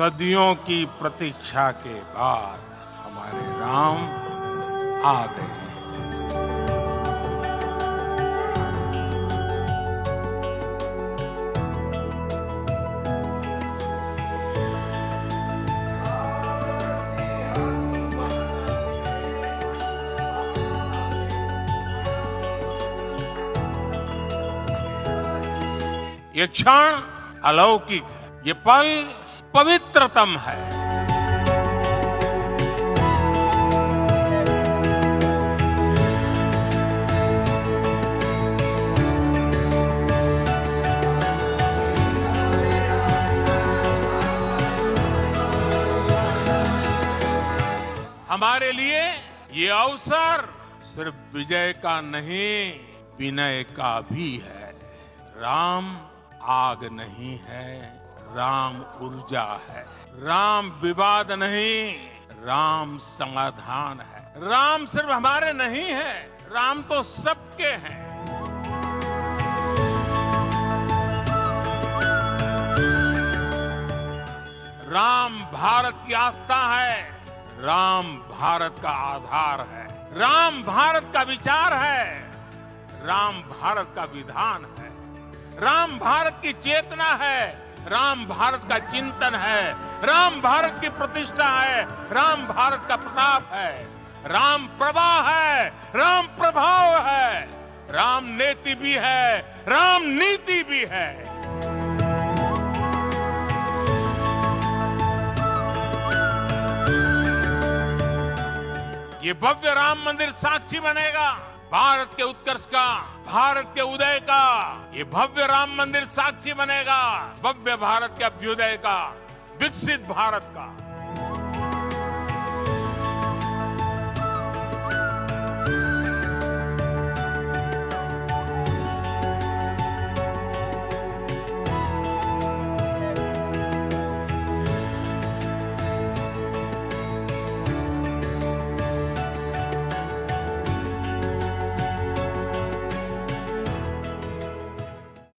सदियों की प्रतीक्षा के बाद हमारे राम आ गए। ये क्षण अलौकिक है। ये पल पवित्रतम है। हमारे लिए ये अवसर सिर्फ़ विजय का नहीं, विनय का भी है। राम आग नहीं है। राम ऊर्जा है। राम विवाद नहीं, राम समाधान है। राम सिर्फ़ हमारे नहीं है, राम तो सबके हैं। राम भारत की आस्था है, राम भारत का आधार है। राम भारत का विचार है, राम भारत का विधान है। राम भारत की चेतना है राम भारत का चिंतन है। राम भारत की प्रतिष्ठा है। राम भारत का प्रताप है। राम प्रवाह है। राम प्रभाव है। राम नेति भी है। राम नीति भी है। ये भव्य राम मंदिर साक्षी बनेगा। भारत के उत्कर्ष का, भारत के उदय का, ये भव्य राम मंदिर साक्षी बनेगा, भव्य भारत के अभ्युदय का, विकसित भारत का।